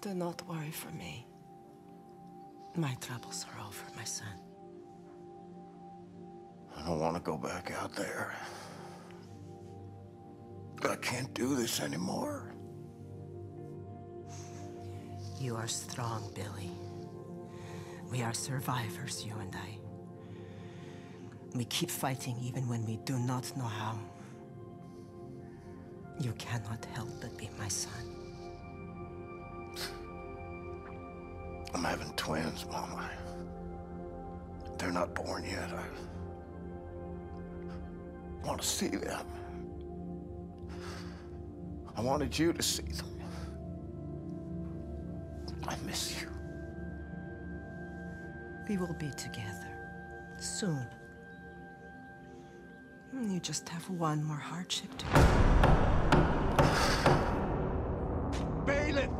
Do not worry for me. My troubles are over, my son. I don't want to go back out there. I can't do this anymore. You are strong, Billy. We are survivors, you and I. We keep fighting even when we do not know how. You cannot help but be my son. I'm having twins, Mama. They're not born yet. I want to see them. I wanted you to see them. I miss you. We will be together soon. You just have one more hardship to. Bailiff!